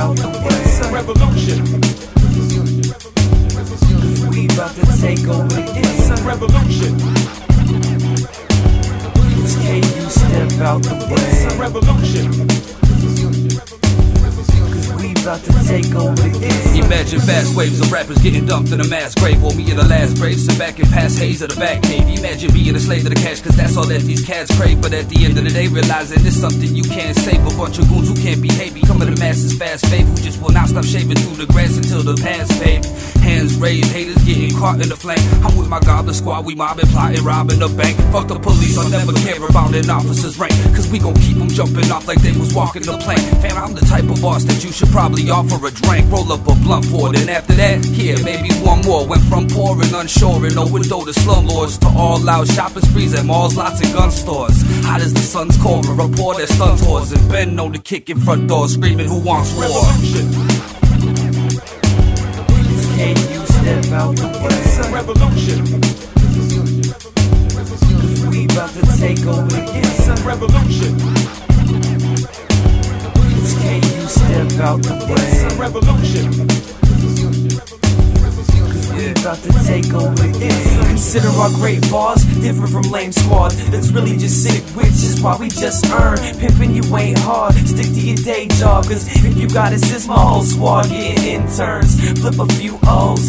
out the way. Revolution. We about to take over the Revolution. Please, can you step out the way? Revolution. About to take over. Imagine fast waves of rappers getting dumped in a mass grave. Or me in the last grave, sit back and pass haze at the back cave. Imagine being a slave to the cash, cause that's all that these cats crave. But at the end of the day, realizing it's something you can't save. A bunch of goons who can't behave, becoming the masses fast fave Who just will not stop shaving through the grass until the past paved Hands raised, haters getting caught in the flame. I'm with my goblin squad, we mobbing, plotting, robbing the bank. Fuck the police, I'll never care about an officer's rank. Cause we gon' keep them jumping off like they was walking the plank Fam, I'm the type of boss that you should probably offer a drink Roll up a blunt for it, and after that, yeah, maybe one more Went from poor and unsure and no window to slumlords To all out shopping sprees at malls, lots of gun stores Hot as the sun's core, a report that stuns whores And Ben know the kick in front door, screaming who wants war Revolution. Can you step out the It's a way? revolution. We about to take over the It's a revolution. It's a revolution. We about to take over game. Consider our great boss different from lame squad. That's really just sick, which is why we just earn. Pimpin', you ain't hard. Stick to your day job, cause if you got assist, my whole squad getting interns. Flip a few O's,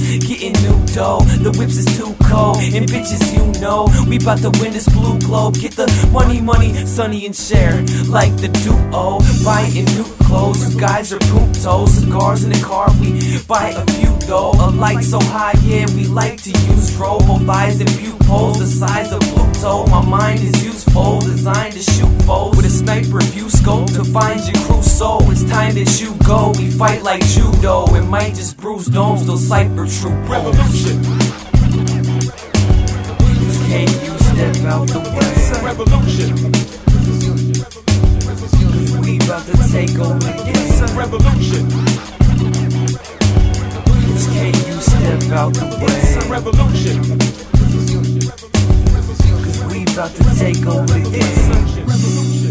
dough. The whips is too cold, and bitches, you know. We about to win this blue globe. Get the money, money, sunny and share. Like the duo, buying new clothes. You guys are poop toes. Cigars in the car, we buy a few though. A light so high, yeah, we like to use robo thighs and pupils the size of Pluto. My mind is useful, designed to shoot foes with a sniper view scope to find your crusoe. It's time that you go. We fight like judo. It might just bruise domes, they'll cipher true. Revolution. Can you step out the way? revolution. We about to take over It's a revolution step out the way. It's a revolution. Cause we about to take over the game.